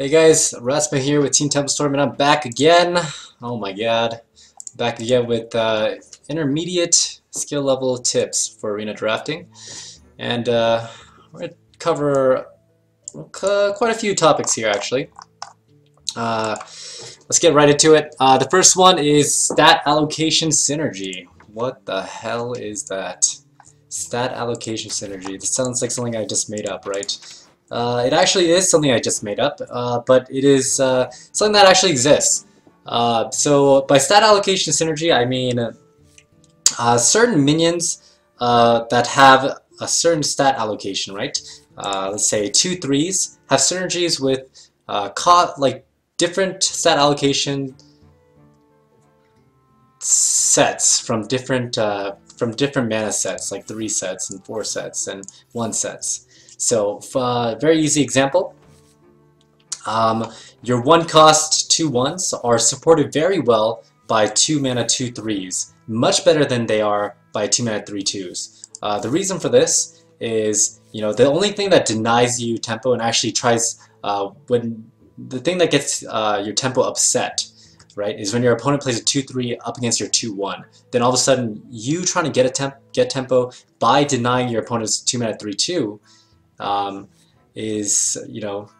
Hey guys, Ratsmah here with Team Tempo Storm and I'm back again. Oh my god. Back again with uh, intermediate skill level tips for arena drafting. And uh, we're going to cover quite a few topics here actually. Uh, let's get right into it. Uh, the first one is stat allocation synergy. What the hell is that? Stat allocation synergy. This sounds like something I just made up, right? Uh, it actually is something I just made up, uh, but it is uh, something that actually exists. Uh, so by stat allocation synergy, I mean uh, certain minions uh, that have a certain stat allocation, right? let's say two threes have synergies with like different stat allocation sets from different from different mana sets, like three sets and four sets and one sets. So, uh, very easy example. Um, your one cost two ones are supported very well by two mana two threes, much better than they are by two mana three twos. Uh, the reason for this is, you know, the only thing that denies you tempo and actually tries uh, when the thing that gets uh, your tempo upset, right, is when your opponent plays a 2-3 up against your 2-1. Then all of a sudden, you trying to get a temp get tempo by denying your opponent's 2 mana 3-2 um, is, you know,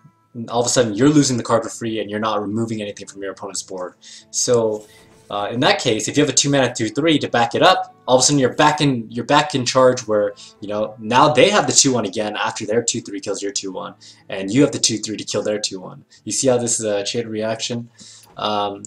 all of a sudden you're losing the card for free and you're not removing anything from your opponent's board. So uh, in that case, if you have a two mana two three to back it up, all of a sudden you're back in you're back in charge where you know now they have the two one again after their two three kills your two one, and you have the two three to kill their two one. You see how this is a chain reaction, um,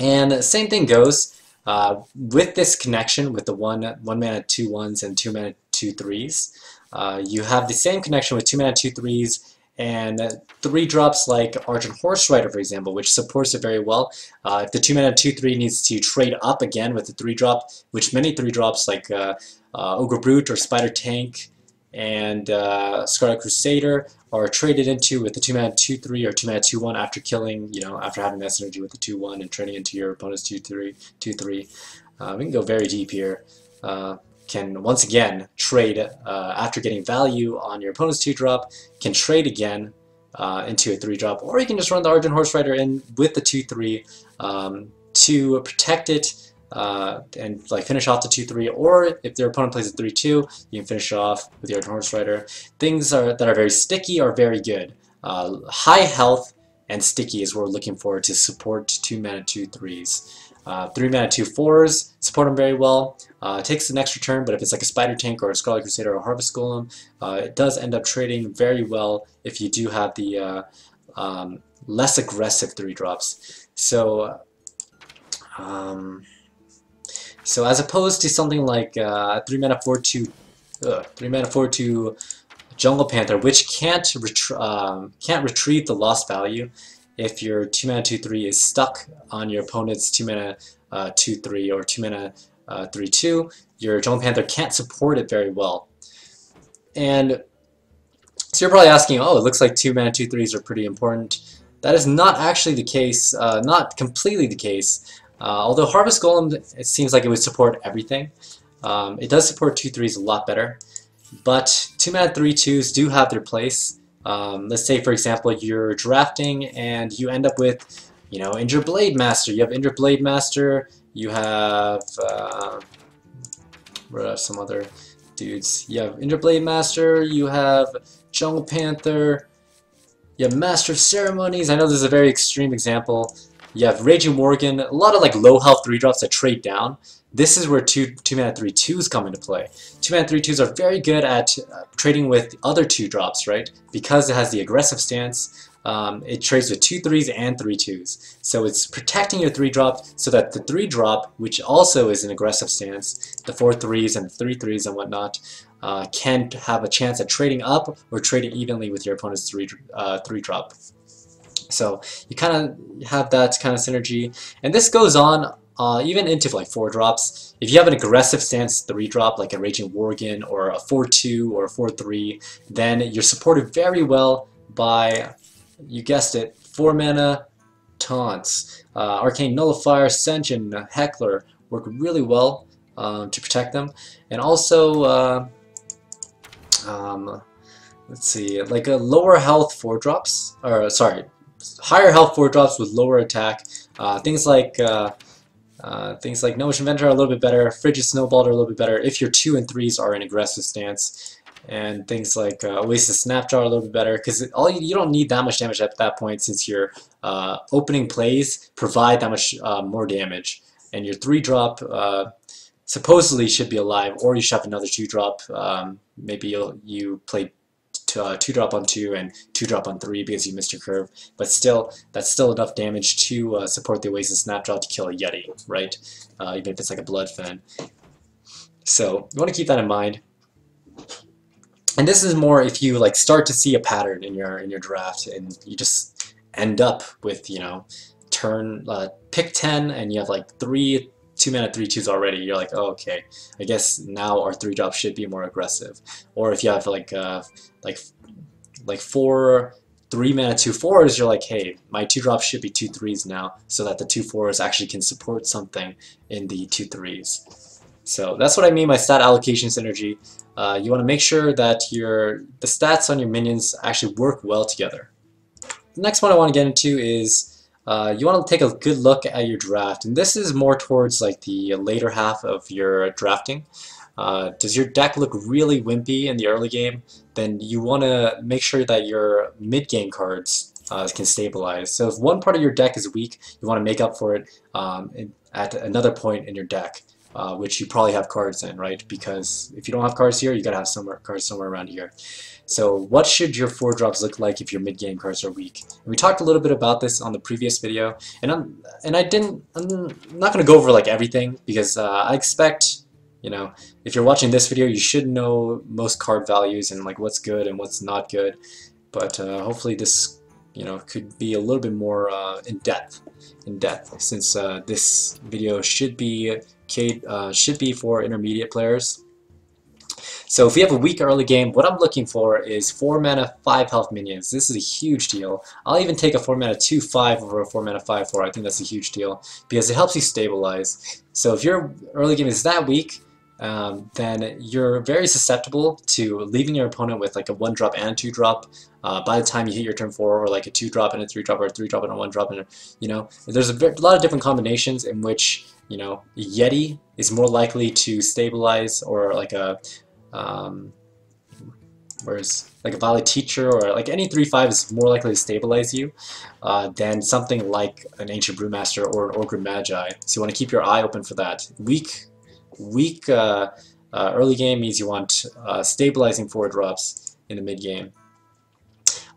and same thing goes uh, with this connection with the one one mana two ones and two mana two threes. Uh, you have the same connection with 2 mana 2 threes and 3 drops like Argent Horse Rider, for example, which supports it very well. Uh, if the 2 mana 2 3 needs to trade up again with the 3 drop, which many 3 drops like uh, uh, Ogre Brute or Spider Tank and uh, Scarlet Crusader are traded into with the 2 mana 2 3 or 2 mana 2 1 after killing, you know, after having that synergy with the 2 1 and trading into your opponent's 2 3. 2, 3. Uh, we can go very deep here. Can once again trade uh, after getting value on your opponent's 2-drop, can trade again uh, into a 3-drop, or you can just run the Argent Horse Rider in with the 2-3 um, to protect it uh, and like finish off the 2-3, or if their opponent plays a 3-2, you can finish it off with the Argent Horse Rider. Things are, that are very sticky are very good. Uh, high health and sticky is what we're looking for to support 2 mana two threes. Uh, 3 mana two fours support them very well. Uh, takes an extra turn, but if it's like a Spider Tank or a Scarlet Crusader or a Harvest Golem, uh, it does end up trading very well if you do have the uh, um, less aggressive 3 drops. So, um, so as opposed to something like uh, 3 mana 4 2 uh, 3 mana 4 2 Jungle Panther, which can't, um, can't retrieve the lost value, if your 2 mana 2 3 is stuck on your opponent's 2 mana uh, 2 3 or 2 mana uh, 3 2, your Jungle Panther can't support it very well. And so you're probably asking, oh, it looks like 2 mana 2 3s are pretty important. That is not actually the case, uh, not completely the case. Uh, although Harvest Golem, it seems like it would support everything. Um, it does support 2 3s a lot better. But 2 mana 3 2s do have their place. Um, let's say, for example, you're drafting and you end up with, you know, Injured Blade Master. You have Injured Blade Master. You have, uh, what are some other dudes? You have Injured Blade Master. You have Jungle Panther. You have Master of Ceremonies. I know this is a very extreme example. You have Raging Worgen, A lot of like low health three drops that trade down. This is where two two mana three twos come into play. Two mana three twos are very good at uh, trading with other two drops, right? Because it has the aggressive stance. Um, it trades with two threes and three twos. So it's protecting your three drop so that the three drop, which also is an aggressive stance, the four threes and three threes and whatnot, uh, can have a chance at trading up or trading evenly with your opponent's three uh, three drop. So you kind of have that kind of synergy, and this goes on uh, even into like 4 drops. If you have an aggressive stance 3 drop like a Raging Worgen or a 4-2 or a 4-3, then you're supported very well by, you guessed it, 4 mana taunts. Uh, Arcane Nullifier, Sen'jin, Heckler work really well um, to protect them. And also, uh, um, let's see, like a lower health 4 drops, or sorry, higher health 4 drops with lower attack. Uh, things like uh, uh, things like Gnomish Inventor are a little bit better, Frigid Snobold are a little bit better if your 2 and 3s are in aggressive stance. And things like uh, Oasis Snapjaw are a little bit better because all you, you, don't need that much damage at that point since your uh, opening plays provide that much uh, more damage. And your 3 drop supposedly should be alive, or you should have another 2 drop. Um, maybe you play uh, two drop on two and two drop on three because you missed your curve. But still, that's still enough damage to uh, support the Oasis Snapjaw to kill a Yeti, right? Uh, even if it's like a Blood Fen. So you want to keep that in mind. And this is more if you like start to see a pattern in your in your draft and you just end up with you know turn uh, pick 10 and you have like three two mana three twos already, you're like, oh, okay, I guess now our three drop should be more aggressive. Or if you have like uh, like like four three mana two fours, you're like, hey, my two drops should be two threes now, so that the two fours actually can support something in the two threes. So that's what I mean by stat allocation synergy. Uh, you want to make sure that your the stats on your minions actually work well together. The next one I want to get into is uh, you want to take a good look at your draft. And this is more towards like the later half of your drafting. Uh, does your deck look really wimpy in the early game? Then you want to make sure that your mid-game cards uh, can stabilize. So if one part of your deck is weak, you want to make up for it um, at another point in your deck. Uh, which you probably have cards in, right? Because if you don't have cards here, you gotta have somewhere cards somewhere around here. So what should your 4 drops look like if your mid-game cards are weak? And we talked a little bit about this on the previous video, and I'm and I didn't I'm not gonna go over like everything because uh, I expect you know if you're watching this video you should know most card values and like what's good and what's not good, but uh, hopefully this you know could be a little bit more uh, in depth in depth since uh, this video should be uh, should be for intermediate players so if we have a weak early game, what I'm looking for is 4 mana, 5 health minions. This is a huge deal. I'll even take a 4 mana 2-5 over a 4 mana 5-4. I think that's a huge deal because it helps you stabilize. So if your early game is that weak, um, then you're very susceptible to leaving your opponent with like a 1 drop and a 2 drop uh, by the time you hit your turn 4 or like a 2 drop and a 3 drop or a 3 drop and a 1 drop and a, you know there's a, a lot of different combinations in which you know Yeti is more likely to stabilize or like a um, whereas like a Violet Teacher or like any 3-5 is more likely to stabilize you uh, than something like an Ancient Brewmaster or an Ogre Magi. So you want to keep your eye open for that. Weak, weak uh, uh, early game means you want uh, stabilizing forward drops in the mid game.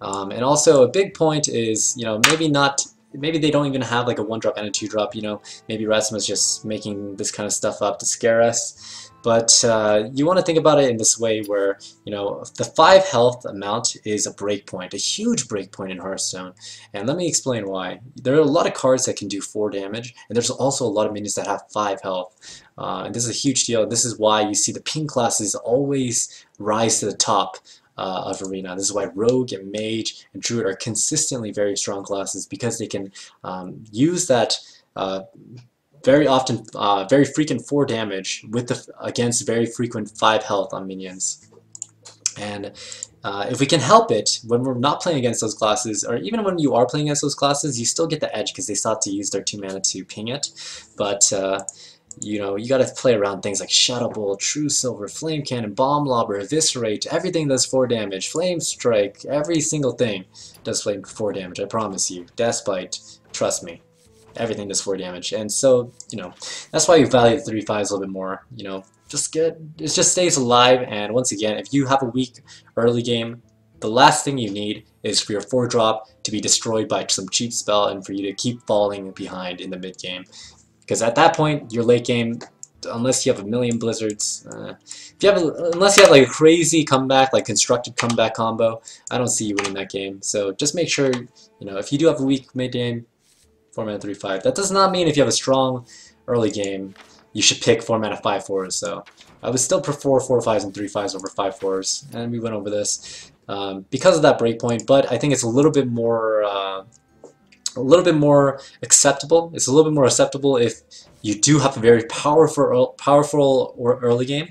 Um, and also a big point is, you know, maybe not maybe they don't even have like a one drop and a two drop, you know, maybe is just making this kind of stuff up to scare us. But uh, you want to think about it in this way where, you know, the 5 health amount is a breakpoint, a huge breakpoint in Hearthstone. And let me explain why. There are a lot of cards that can do 4 damage, and there's also a lot of minions that have 5 health. Uh, and this is a huge deal. This is why you see the pink classes always rise to the top uh, of Arena. This is why Rogue and Mage and Druid are consistently very strong classes because they can um, use that uh, very often, uh, very frequent 4 damage with the, against very frequent 5 health on minions. And uh, if we can help it, when we're not playing against those classes, or even when you are playing against those classes, you still get the edge because they start to use their 2 mana to ping it. But, uh, you know, you gotta play around things like Shadow Bolt, True Silver, Flame Cannon, Bomb Lobber, Eviscerate, everything does 4 damage, Flame Strike, every single thing does flame 4 damage, I promise you. Death Bite, trust me everything does 4 damage. And so, you know, that's why you value the 3-5s a little bit more. You know, just get, it just stays alive, and once again, if you have a weak early game, the last thing you need is for your 4-drop to be destroyed by some cheap spell and for you to keep falling behind in the mid-game. Because at that point, your late game, unless you have a million blizzards, uh, if you have a, unless you have like a crazy comeback, like constructed comeback combo, I don't see you winning that game. So just make sure, you know, if you do have a weak mid 4 mana 3 5. That does not mean if you have a strong early game, you should pick 4 mana 5 4s. So I would still prefer 4 5s and three fives over five fours, and we went over this um, because of that breakpoint. But I think it's a little bit more. Uh, a little bit more acceptable. It's a little bit more acceptable if you do have a very powerful, powerful or early game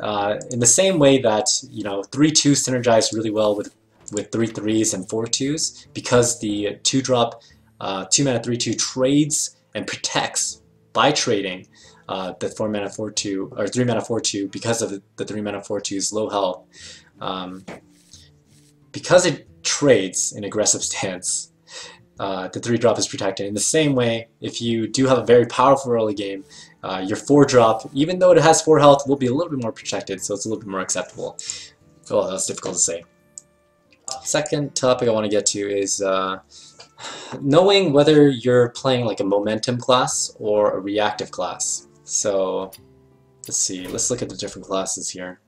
uh, in the same way that you know three two synergize really well with with three threes and four twos because the two drop uh, two mana three two trades and protects by trading uh, the four mana four two or three mana four two because of the three mana four two's low health. Um, because it trades in aggressive stance, uh, the three drop is protected. In the same way, if you do have a very powerful early game, uh, your four drop, even though it has four health, will be a little bit more protected, so it's a little bit more acceptable. Oh, that's difficult to say. Second topic I want to get to is uh, knowing whether you're playing like a momentum class or a reactive class. So let's see, let's look at the different classes here.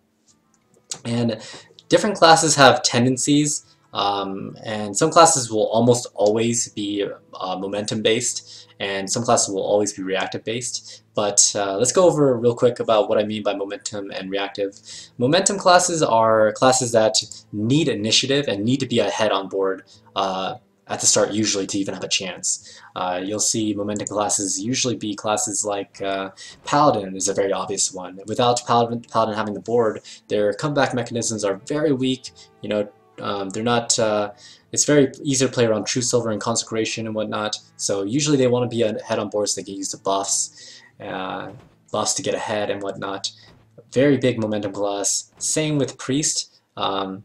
And different classes have tendencies, um, and some classes will almost always be uh, momentum based, and some classes will always be reactive based. But uh, let's go over real quick about what I mean by momentum and reactive. Momentum classes are classes that need initiative and need to be ahead on board uh, at the start usually to even have a chance. Uh, you'll see momentum classes usually be classes like uh, Paladin is a very obvious one. Without Paladin, Paladin having the board, their comeback mechanisms are very weak. You know, um, they're not. Uh, it's very easy to play around True Silver and Consecration and whatnot. So usually they want to be ahead on board so they can use the buffs, uh, buffs to get ahead and whatnot. Very big momentum class. Same with Priest. Um,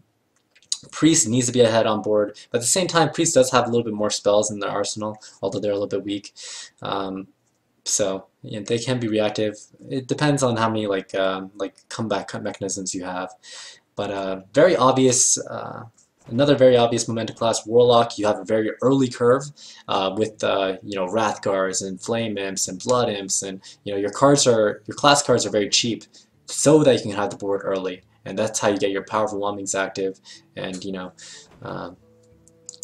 Priest needs to be ahead on board, but at the same time, Priest does have a little bit more spells in their arsenal, although they're a little bit weak. Um, so yeah, they can be reactive. It depends on how many like um, like comeback mechanisms you have. But uh, very obvious, uh, another very obvious momentum class, Warlock. You have a very early curve uh, with you know Wrathguards and Flame Imps and Blood Imps, and you know your cards are your class cards are very cheap, so that you can have the board early and that's how you get your powerful Whelmings active and you know um,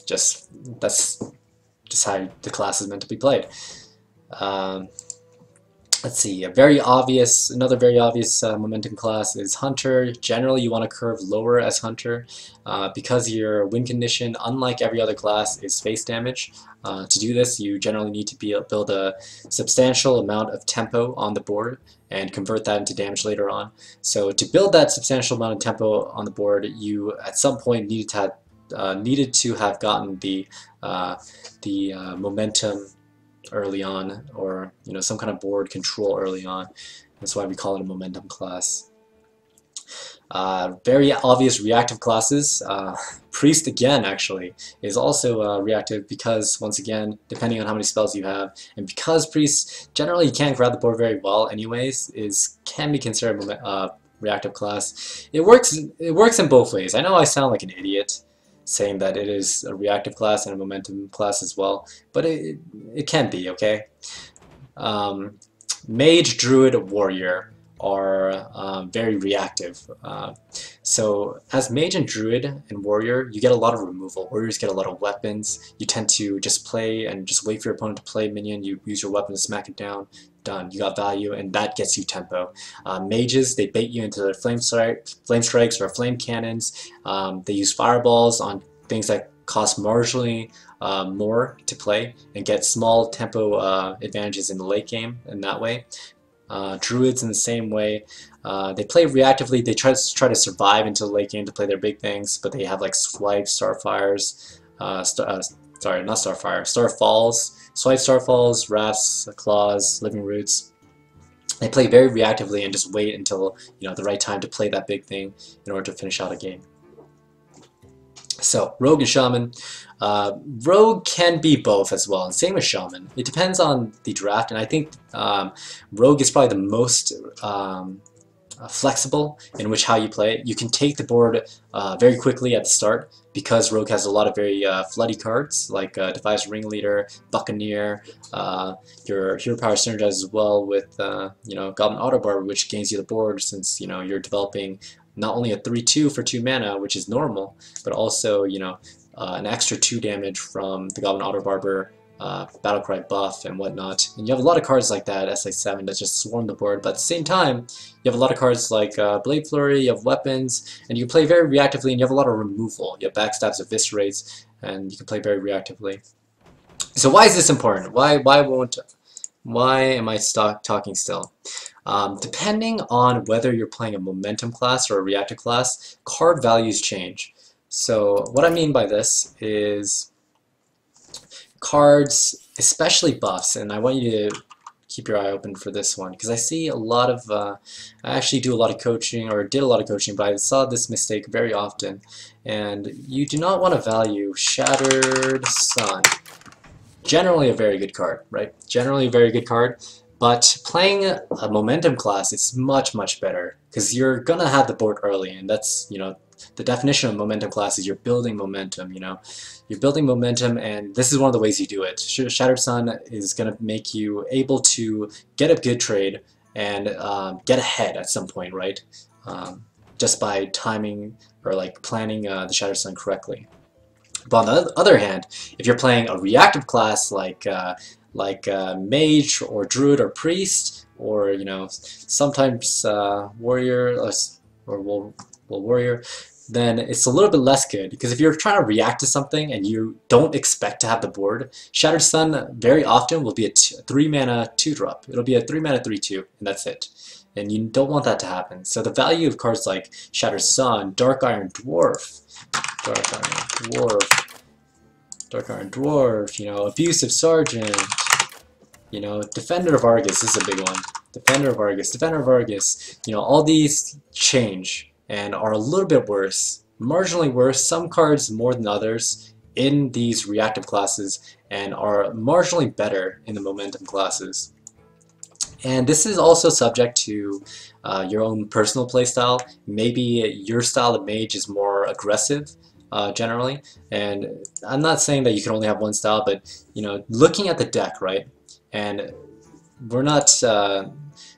just that's just how the class is meant to be played. Um, let's see a very obvious another very obvious uh, momentum class is Hunter generally you want to curve lower as Hunter uh, because your win condition unlike every other class is face damage uh, to do this you generally need to be build a substantial amount of tempo on the board and convert that into damage later on. So to build that substantial amount of tempo on the board, you at some point needed to have, uh, needed to have gotten the uh, the uh, momentum early on, or you know some kind of board control early on. That's why we call it a momentum class. Uh, very obvious reactive classes. Uh, Priest again actually is also uh, reactive because once again depending on how many spells you have and because Priest generally can't grab the board very well anyways is can be considered a uh, reactive class. It works it works in both ways. I know I sound like an idiot saying that it is a reactive class and a momentum class as well but it, it can be okay. Um, Mage, Druid, Warrior are um, very reactive. Uh, so as Mage and Druid and Warrior, you get a lot of removal. Warriors get a lot of weapons. You tend to just play and just wait for your opponent to play minion. You use your weapon to smack it down. Done. You got value, and that gets you tempo. Uh, mages, they bait you into their flame, strike, flame strikes or flame cannons. Um, they use fireballs on things that cost marginally uh, more to play and get small tempo uh, advantages in the late game in that way. Uh, druids in the same way. Uh, they play reactively. They try to try to survive until the late game to play their big things, but they have like swipe, starfires, uh, star, uh, sorry, not starfire, starfalls, swipe, starfalls, wraths, claws, living roots. They play very reactively and just wait until you know the right time to play that big thing in order to finish out a game. So, Rogue and Shaman. Uh, Rogue can be both as well, and same with Shaman. It depends on the draft, and I think um, Rogue is probably the most um, flexible in which how you play it. You can take the board uh, very quickly at the start because Rogue has a lot of very uh, floody cards like uh, Defias Ringleader, Buccaneer, uh, your Hero Power synergizes well with uh, you know Goblin Autobarber which gains you the board since you know you're developing not only a 3-2 for 2 mana, which is normal, but also, you know, uh, an extra 2 damage from the Goblin Autobarber uh, Battlecry buff and whatnot. And you have a lot of cards like that, SI:7, that just swarm the board, but at the same time, you have a lot of cards like uh, Blade Flurry, you have weapons, and you play very reactively, and you have a lot of removal. You have backstabs, eviscerates, and you can play very reactively. So why is this important? Why why won't Why am I stock talking still? Um, depending on whether you're playing a momentum class or a reactive class, card values change. So what I mean by this is cards, especially buffs, and I want you to keep your eye open for this one because I see a lot of, uh, I actually do a lot of coaching or did a lot of coaching, but I saw this mistake very often. And you do not want to value Shattered Sun. Generally a very good card, right? Generally a very good card, but playing a momentum class is much, much better because you're going to have the board early, and that's, you know, the definition of momentum class is you're building momentum, you know. You're building momentum, and this is one of the ways you do it. Shattered Sun is going to make you able to get a good trade and um, get ahead at some point, right? Um, just by timing or like planning uh, the Shattered Sun correctly. But on the other hand, if you're playing a reactive class like uh, like uh, mage or druid or priest or you know sometimes uh, warrior or, or well, well warrior then it's a little bit less good because if you're trying to react to something and you don't expect to have the board, Shattered Sun very often will be a 3 mana 2 drop. It'll be a 3 mana 3 2 and that's it. And you don't want that to happen. So the value of cards like Shattered Sun, Dark Iron Dwarf, Dark Iron Dwarf, Dark Iron Dwarf, you know, Abusive Sergeant, you know, Defender of Argus, this is a big one. Defender of Argus, Defender of Argus, you know, all these change and are a little bit worse, marginally worse, some cards more than others in these reactive classes and are marginally better in the momentum classes. And this is also subject to uh, your own personal playstyle. Maybe your style of mage is more aggressive uh, generally. And I'm not saying that you can only have one style, but you know, looking at the deck, right? And we're not uh,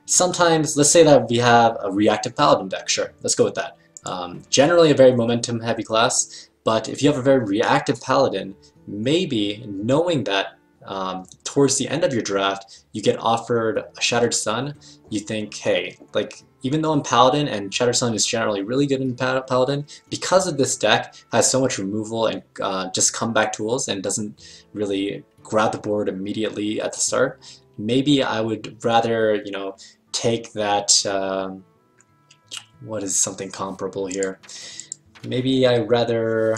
Sometimes, let's say that we have a reactive paladin deck, sure, let's go with that. Um, generally a very momentum heavy class, but if you have a very reactive paladin, maybe knowing that um, towards the end of your draft you get offered a Shattered Sun, you think, hey, like even though I'm Paladin and Shattered Sun is generally really good in Paladin, because of this deck has so much removal and uh, just comeback tools and doesn't really grab the board immediately at the start, maybe I would rather, you know, take that, um, what is something comparable here? Maybe I'd rather,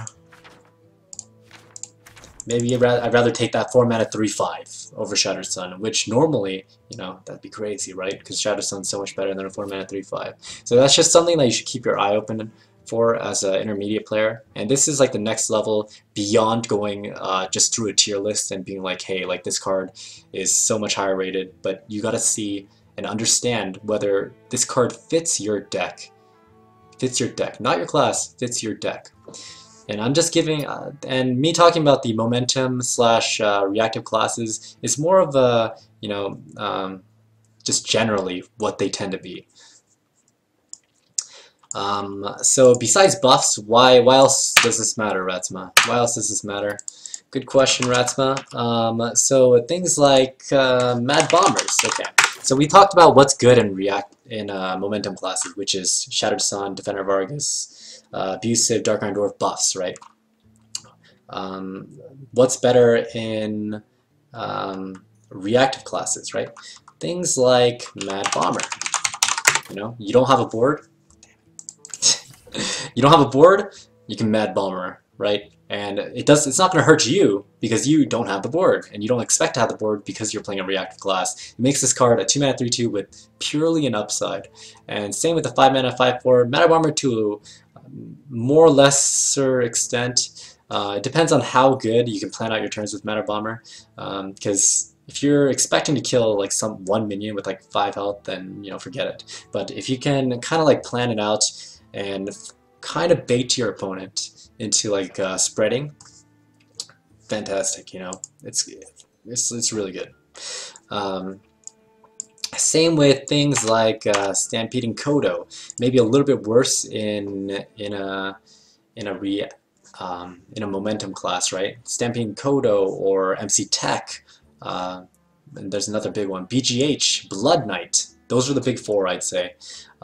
maybe I'd rather, I'd rather take that 4 mana 3-5 over Shattered Sun, which normally, you know, that'd be crazy, right? Because Shattered Sun's so much better than a 4 mana 3-5. So that's just something that you should keep your eye open for as an intermediate player. And this is like the next level beyond going uh, just through a tier list and being like, hey, like this card is so much higher rated, but you gotta see and understand whether this card fits your deck. Fits your deck, not your class, fits your deck. And I'm just giving, uh, and me talking about the momentum slash uh, reactive classes is more of a, you know, um, just generally what they tend to be. Um, so besides buffs, why why else does this matter, Ratsmah? Why else does this matter? Good question, Ratsmah. Um, so things like uh, Mad Bombers. Okay, so we talked about what's good in React in uh, momentum classes, which is Shattered Sun, Defender of Argus, uh, Abusive, Dark Iron Dwarf buffs, right? Um, what's better in um, reactive classes, right? Things like Mad Bomber. You know, you don't have a board, you don't have a board, you can Mad Bomber, right? And it does it's not going to hurt you because you don't have the board and you don't expect to have the board because you're playing a reactive class. It makes this card a 2 mana 3 2 with purely an upside. And same with the 5 mana 5 4 Mad Bomber to a more or lesser extent. Uh, it depends on how good you can plan out your turns with Mad Bomber because um, if you're expecting to kill like some one minion with like 5 health then you know forget it. But if you can kind of like plan it out and kind of bait your opponent into like uh, spreading. Fantastic, you know, it's it's it's really good. Um, same with things like uh, stampeding Kodo, maybe a little bit worse in in a in a re um, in a momentum class, right? Stampeding Kodo or MC Tech. Uh, and there's another big one, BGH, Blood Knight. Those are the big four, I'd say.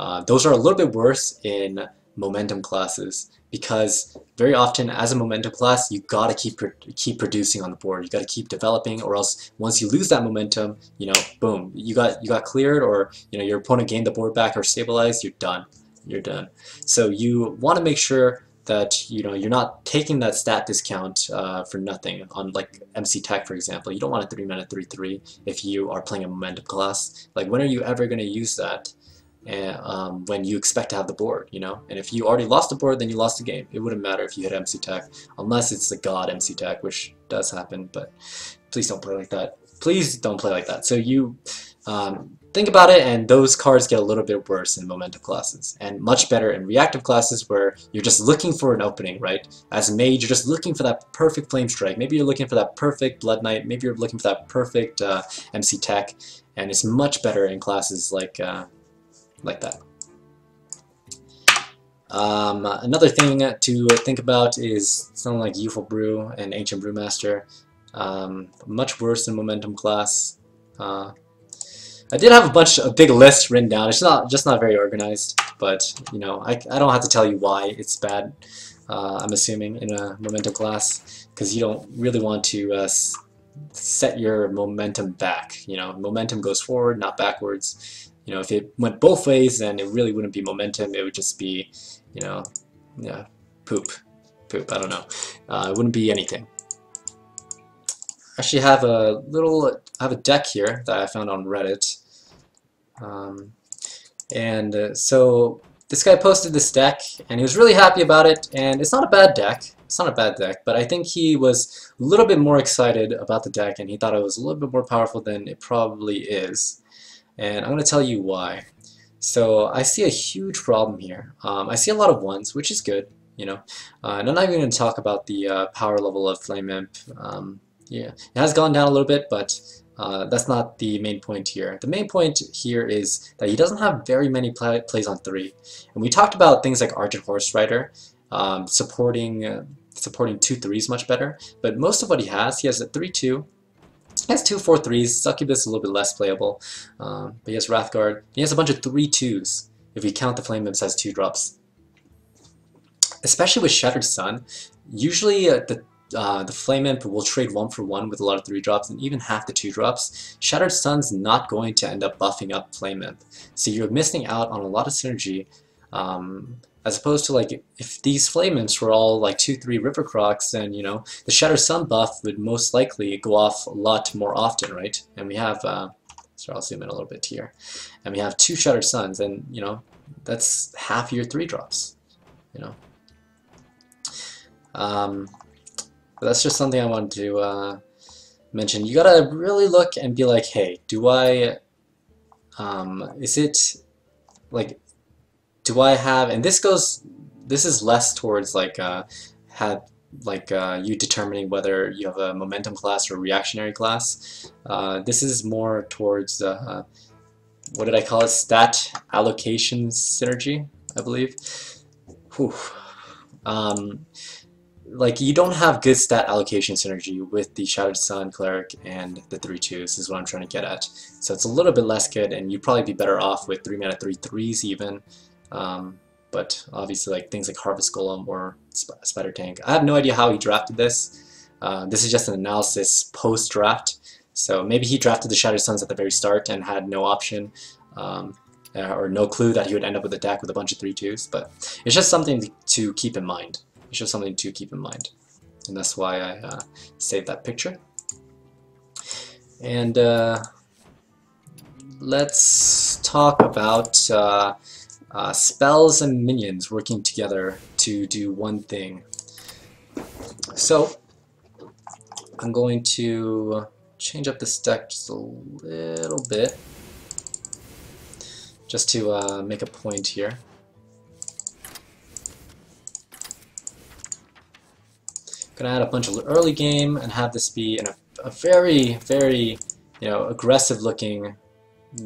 Uh, those are a little bit worse in momentum classes because very often as a momentum class you gotta keep keep producing on the board. You gotta keep developing or else once you lose that momentum you know boom you got you got cleared or you know your opponent gained the board back or stabilized you're done. You're done. So you want to make sure that you know you're not taking that stat discount uh, for nothing. On like MC Tech for example you don't want a 3 mana 3 3 if you are playing a momentum class. Like when are you ever going to use that and, um, when you expect to have the board, you know? And if you already lost the board, then you lost the game. It wouldn't matter if you hit MC Tech, unless it's the god MC Tech, which does happen, but please don't play like that. Please don't play like that. So you um, think about it, and those cards get a little bit worse in momentum classes, and much better in reactive classes where you're just looking for an opening, right? As a mage, you're just looking for that perfect flame strike. Maybe you're looking for that perfect blood knight. Maybe you're looking for that perfect uh, MC Tech, and it's much better in classes like uh, like that. Um, another thing to think about is something like Youthful Brew and Ancient Brewmaster. Um, much worse than Momentum class. Uh, I did have a bunch, a big list written down. It's not just not very organized, but you know, I, I don't have to tell you why it's bad. Uh, I'm assuming in a momentum class because you don't really want to uh, set your momentum back. You know, momentum goes forward, not backwards. You know, if it went both ways, then it really wouldn't be momentum. It would just be, you know, yeah, poop, poop. I don't know. Uh, it wouldn't be anything. Actually, have a little. I have a deck here that I found on Reddit. Um, and uh, so this guy posted this deck, and he was really happy about it. And it's not a bad deck. It's not a bad deck, but I think he was a little bit more excited about the deck, and he thought it was a little bit more powerful than it probably is and I'm going to tell you why. So I see a huge problem here. Um, I see a lot of ones, which is good, you know. Uh, and I'm not even going to talk about the uh, power level of Flame Imp. Um, yeah, it has gone down a little bit, but uh, that's not the main point here. The main point here is that he doesn't have very many play plays on 3. And we talked about things like Argent Horse Rider, um, supporting, uh, supporting 2 3s much better, but most of what he has, he has a 3-2, he has two 4-3s. Succubus is a little bit less playable. Um, but he has Wrathguard. He has a bunch of 3-2s, if you count the Flame Imps as 2 drops. Especially with Shattered Sun, usually uh, the uh, the Flame Imp will trade one for one with a lot of 3 drops and even half the 2 drops. Shattered Sun's not going to end up buffing up Flame Imp. So you're missing out on a lot of synergy um, as opposed to like if these flame imps were all like two three river crocs then you know the shatter sun buff would most likely go off a lot more often right? And we have uh, so I'll zoom in a little bit here. And we have two shattered suns and you know that's half your three drops you know? Um, that's just something I wanted to uh, mention. You gotta really look and be like hey do I um, is it like do I have, and this goes, this is less towards like, uh, had like uh, you determining whether you have a momentum class or reactionary class. Uh, this is more towards, uh, what did I call it, stat allocation synergy, I believe. Whew. Um, like you don't have good stat allocation synergy with the Shattered Sun, Cleric, and the 3-2s is what I'm trying to get at. So it's a little bit less good, and you'd probably be better off with 3 mana 3-3s even, um, but obviously like things like Harvest Golem or Sp Spider Tank. I have no idea how he drafted this. Uh, this is just an analysis post-draft. So maybe he drafted the Shattered Suns at the very start and had no option um, uh, or no clue that he would end up with a deck with a bunch of 3-2s. But it's just something to keep in mind. It's just something to keep in mind. And that's why I uh, saved that picture. And uh, let's talk about uh, spells and minions working together to do one thing. So I'm going to change up this deck just a little bit just to uh, make a point here. Gonna add a bunch of early game and have this be in a, a very, very, you know, aggressive looking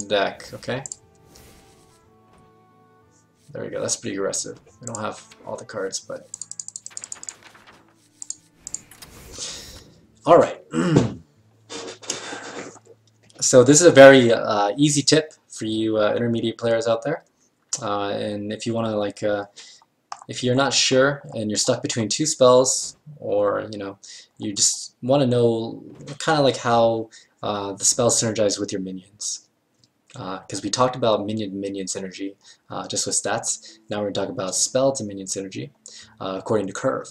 deck, okay? There we go, that's pretty aggressive. We don't have all the cards, but... Alright. so this is a very uh, easy tip for you uh, intermediate players out there. Uh, and if you want to like uh, if you're not sure and you're stuck between two spells, or you know, you just want to know kind of like how uh, the spells synergize with your minions because uh, we talked about minion minion synergy uh, just with stats. Now we're going to talk about spell to minion synergy uh, according to curve.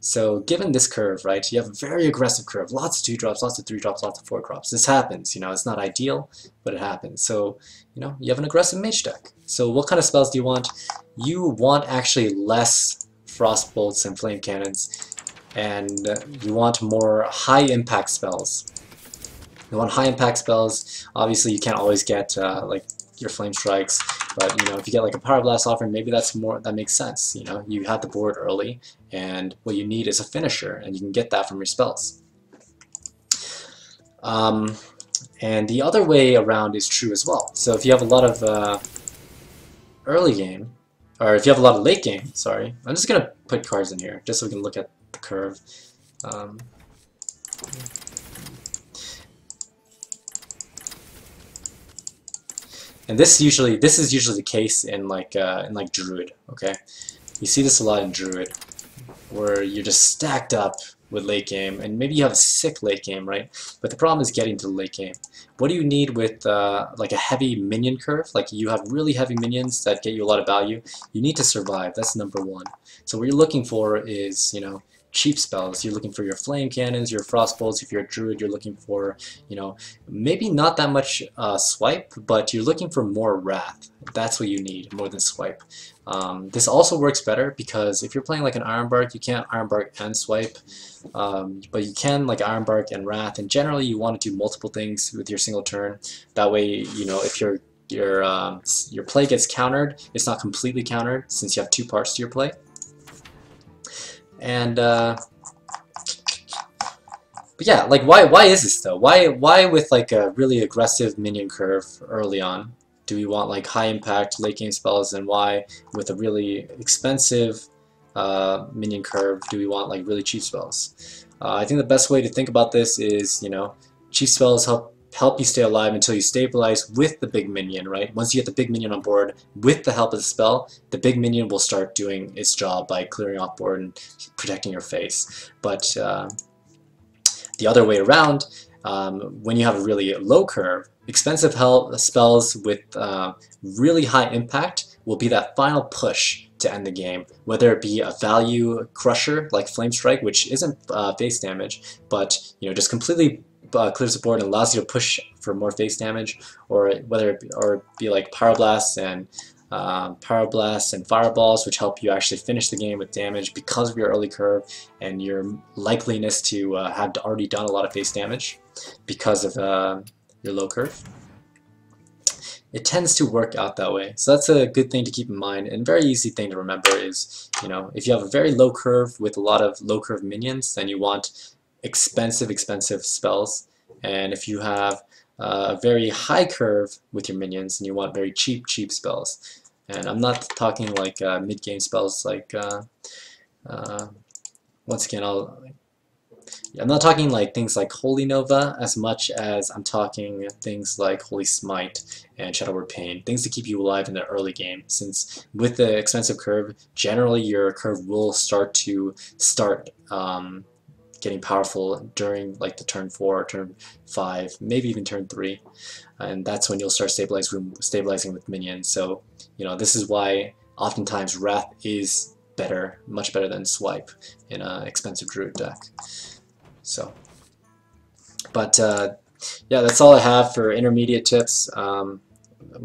So given this curve, right, you have a very aggressive curve, lots of two drops, lots of three drops, lots of four drops. This happens, you know, it's not ideal, but it happens. So, you know, you have an aggressive mage deck. So what kind of spells do you want? You want actually less frost bolts and flame cannons, and you want more high impact spells. You want high impact spells. Obviously, you can't always get uh, like your flame strikes, but you know if you get like a Pyroblast offering, maybe that's more that makes sense. You know, you have the board early, and what you need is a finisher, and you can get that from your spells. Um, and the other way around is true as well. So if you have a lot of uh, early game, or if you have a lot of late game, sorry, I'm just gonna put cards in here just so we can look at the curve. Um, And this usually this is usually the case in like uh, in like Druid. Okay, you see this a lot in Druid, where you're just stacked up with late game, and maybe you have a sick late game, right? But the problem is getting to the late game. What do you need with uh, like a heavy minion curve? Like you have really heavy minions that get you a lot of value. You need to survive. That's number one. So what you're looking for is you know cheap spells. You're looking for your flame cannons, your frost bolts. If you're a druid, you're looking for, you know, maybe not that much uh, swipe, but you're looking for more wrath. That's what you need more than swipe. Um, this also works better because if you're playing like an Ironbark, you can't Ironbark and swipe, um, but you can like Ironbark and Wrath. And generally, you want to do multiple things with your single turn. That way, you know, if your your um, your play gets countered, it's not completely countered since you have two parts to your play. And uh, but yeah, like why why is this though? Why why with like a really aggressive minion curve early on do we want like high impact late game spells and why with a really expensive uh, minion curve do we want like really cheap spells? Uh, I think the best way to think about this is you know cheap spells help help you stay alive until you stabilize with the big minion, right? Once you get the big minion on board with the help of the spell, the big minion will start doing its job by clearing off board and protecting your face. But uh, the other way around, um, when you have a really low curve, expensive health spells with uh, really high impact will be that final push to end the game, whether it be a value crusher like Flame Strike, which isn't uh, face damage, but you know just completely uh, clears the board and allows you to push for more face damage, or whether it be, or be like Pyroblast and um, Pyroblast and Fireballs, which help you actually finish the game with damage because of your early curve and your likeliness to uh, have already done a lot of face damage because of uh, your low curve. It tends to work out that way, so that's a good thing to keep in mind. And very easy thing to remember is, you know, if you have a very low curve with a lot of low curve minions, then you want expensive, expensive spells. And if you have uh, a very high curve with your minions and you want very cheap, cheap spells. And I'm not talking like uh, mid-game spells like, uh, uh once again, I'll, I'm not talking like things like Holy Nova as much as I'm talking things like Holy Smite and Shadow Word Pain, things to keep you alive in the early game, since with the expensive curve, generally your curve will start to start um, getting powerful during like the turn 4, turn 5, maybe even turn 3. And that's when you'll start stabilizing, stabilizing with minions. So, you know, this is why oftentimes Wrath is better, much better than Swipe in an expensive Druid deck. So, but uh, yeah, that's all I have for intermediate tips. Um,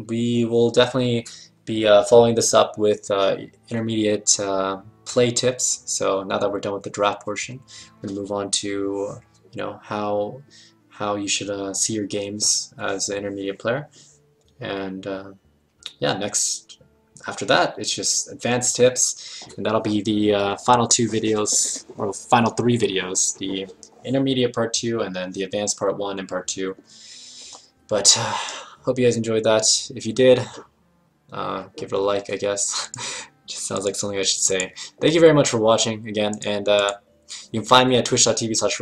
we will definitely be uh, following this up with uh, intermediate uh, play tips. So now that we're done with the draft portion, we're gonna move on to you know how how you should uh, see your games as an intermediate player. And uh, yeah, next after that, it's just advanced tips, and that'll be the uh, final two videos, or final three videos, the intermediate part two, and then the advanced part one and part two. But uh, hope you guys enjoyed that. If you did, uh, give it a like, I guess. Just sounds like something I should say. Thank you very much for watching again, and uh, you can find me at twitch.tv slash